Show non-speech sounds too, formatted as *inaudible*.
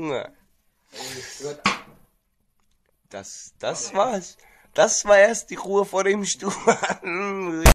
Junge. Das, das war's. Das war erst die Ruhe vor dem Stuhl. *laughs*